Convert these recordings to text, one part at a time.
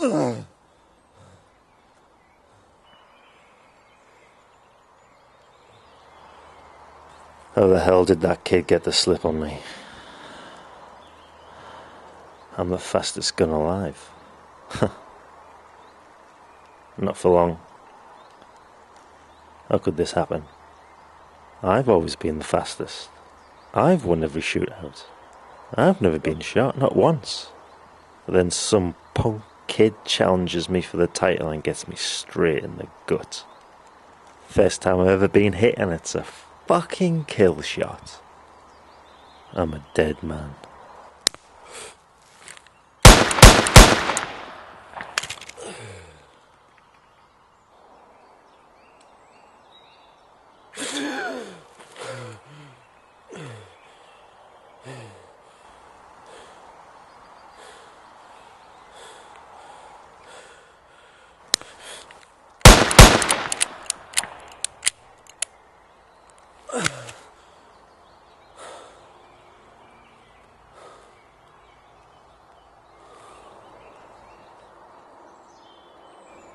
How the hell did that kid get the slip on me? I'm the fastest gun alive. Not for long. How could this happen? I've always been the fastest. I've won every shootout. I've never been shot, not once. But then some punk kid challenges me for the title and gets me straight in the gut. First time I've ever been hit, and it's a fucking kill shot. I'm a dead man.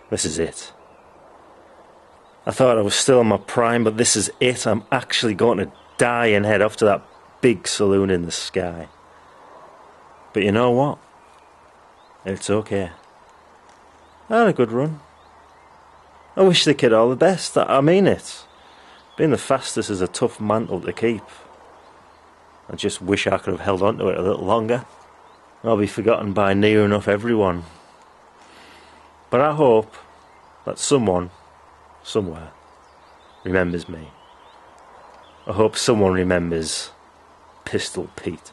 This is it. I thought I was still in my prime, but this is it. I'm actually going to die and head off to that big saloon in the sky. But you know what? It's okay. I had a good run. I wish the kid all the best. I mean it. Being the fastest is a tough mantle to keep. I just wish I could have held on to it a little longer. I'll be forgotten by near enough everyone. But I hope that someone, somewhere, remembers me. I hope someone remembers Pistol Pete.